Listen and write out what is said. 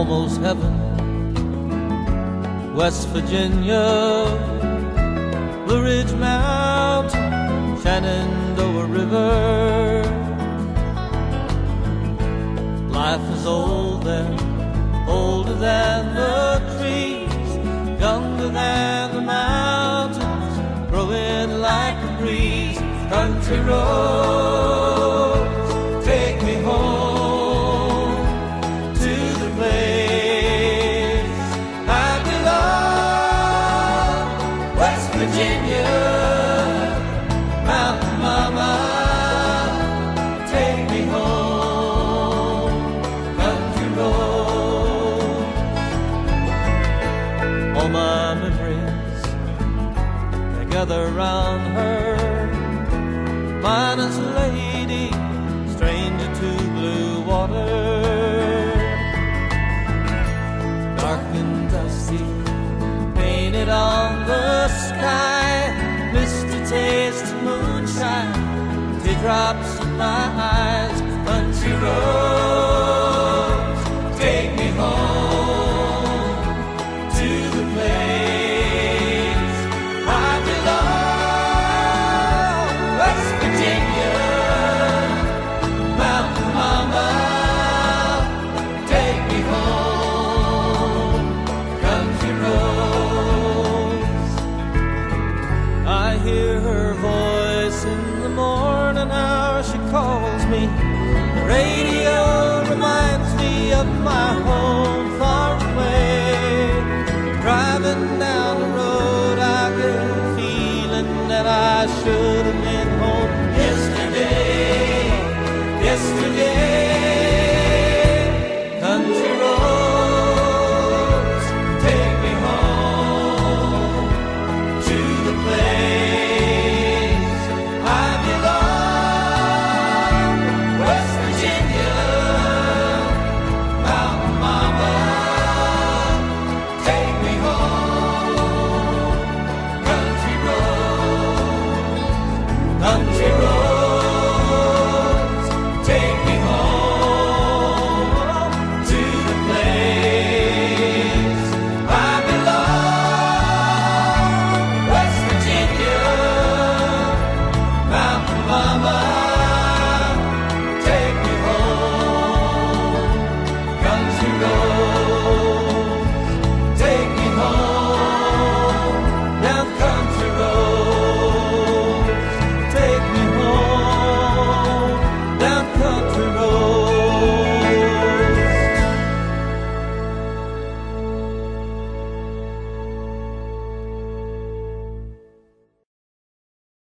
almost heaven. West Virginia, Blue Ridge Mountain, Shenandoah River. Life is old there, older than the trees, younger than the mountains, growing like a breeze. Country roads, round her. Minus a lady, stranger to blue water teardrops in my eyes. Country roads, take me home to the place I belong. West Virginia, Mountain Mama. Take me home, country roads. I hear her voice in the morning hour. She calls me. The radio reminds me of my home far away. Driving down the road, I get a feeling that I should to go.